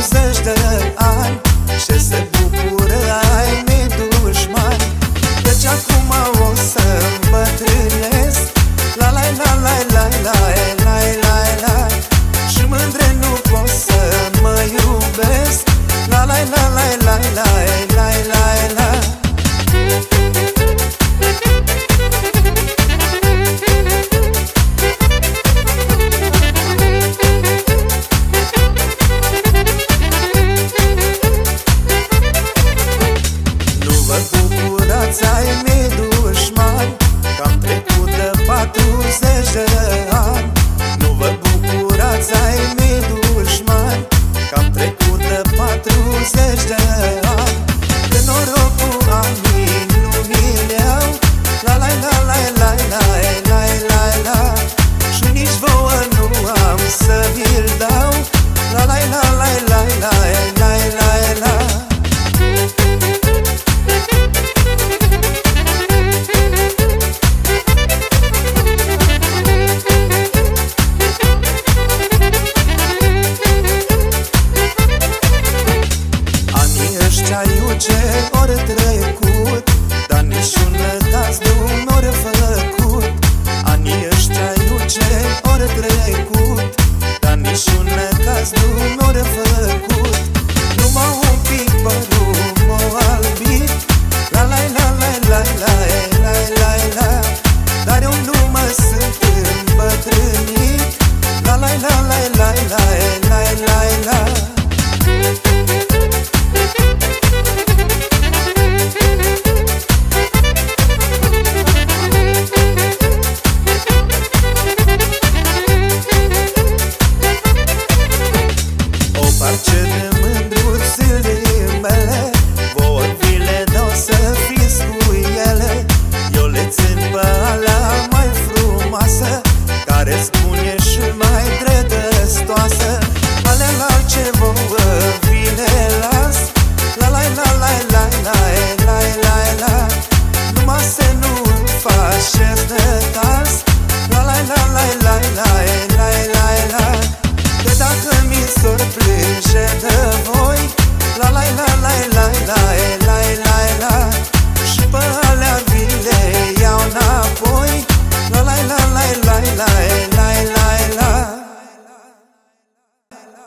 20 de ani Ce se کرده به نورو și un răcaz dumneavoastră la la la